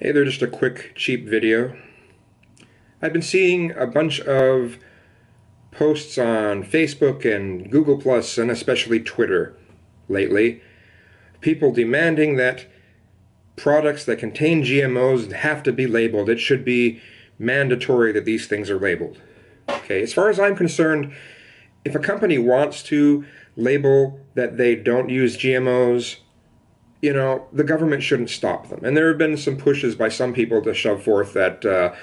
Hey there, just a quick, cheap video. I've been seeing a bunch of posts on Facebook and Google Plus and especially Twitter lately. People demanding that products that contain GMOs have to be labeled. It should be mandatory that these things are labeled. Okay, as far as I'm concerned, if a company wants to label that they don't use GMOs, you know, the government shouldn't stop them. And there have been some pushes by some people to shove forth that uh,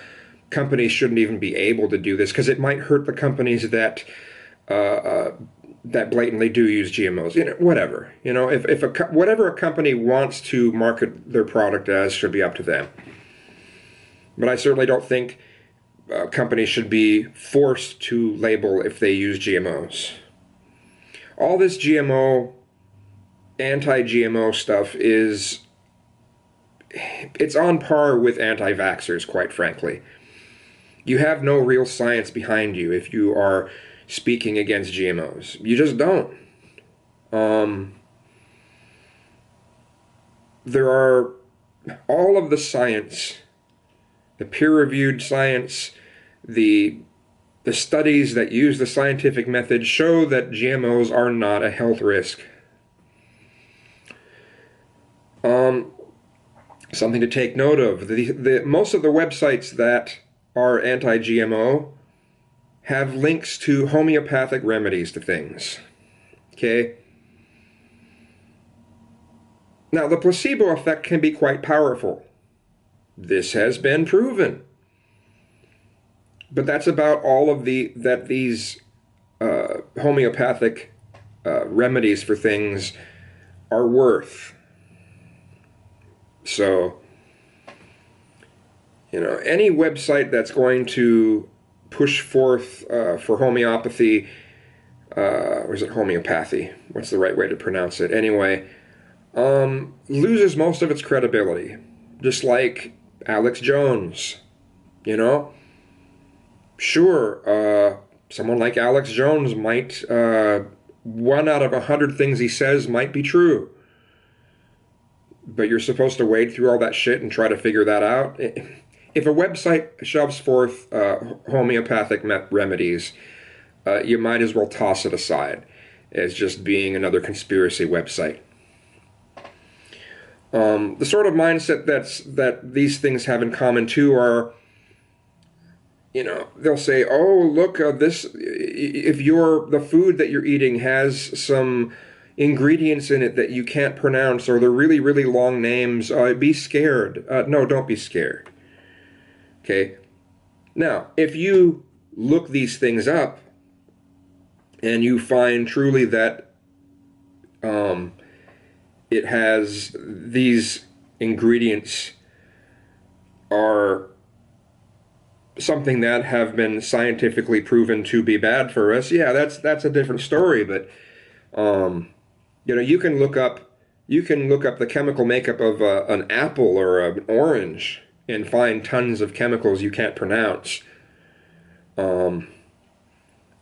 companies shouldn't even be able to do this because it might hurt the companies that uh, uh, that blatantly do use GMOs. You know, whatever. You know, if if a whatever a company wants to market their product as should be up to them. But I certainly don't think uh, companies should be forced to label if they use GMOs. All this GMO anti-GMO stuff is it's on par with anti-vaxxers, quite frankly. You have no real science behind you if you are speaking against GMOs. You just don't. Um, there are all of the science, the peer-reviewed science, the the studies that use the scientific method show that GMOs are not a health risk um, something to take note of. The, the, most of the websites that are anti GMO have links to homeopathic remedies to things. Okay? Now, the placebo effect can be quite powerful. This has been proven. But that's about all of the that these uh, homeopathic uh, remedies for things are worth. So, you know, any website that's going to push forth uh, for homeopathy, uh, or is it homeopathy? What's the right way to pronounce it? Anyway, um, loses most of its credibility, just like Alex Jones. You know, sure, uh, someone like Alex Jones might uh, one out of a hundred things he says might be true but you're supposed to wade through all that shit and try to figure that out. If a website shoves forth uh, homeopathic remedies, uh, you might as well toss it aside as just being another conspiracy website. Um, the sort of mindset that's that these things have in common too are, you know, they'll say, "Oh, look, uh, this if your the food that you're eating has some." Ingredients in it that you can't pronounce or they're really, really long names, uh, be scared. Uh, no, don't be scared. Okay? Now, if you look these things up and you find truly that um, it has these ingredients are something that have been scientifically proven to be bad for us, yeah, that's that's a different story. But um, you know, you can look up you can look up the chemical makeup of uh, an apple or an orange and find tons of chemicals you can't pronounce. Um,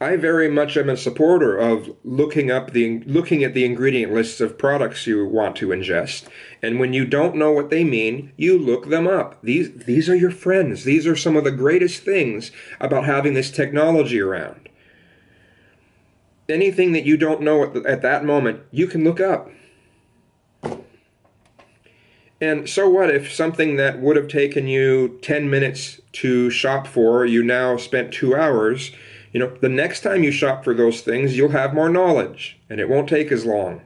I very much am a supporter of looking up the looking at the ingredient lists of products you want to ingest, and when you don't know what they mean, you look them up. These these are your friends. These are some of the greatest things about having this technology around anything that you don't know at, the, at that moment, you can look up. And so what if something that would have taken you 10 minutes to shop for, you now spent two hours? You know, the next time you shop for those things, you'll have more knowledge and it won't take as long.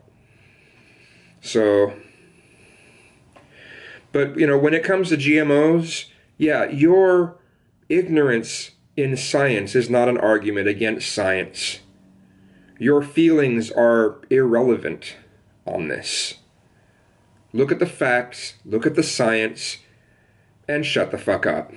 So, but, you know, when it comes to GMOs, yeah, your ignorance in science is not an argument against science. Your feelings are irrelevant on this. Look at the facts, look at the science, and shut the fuck up.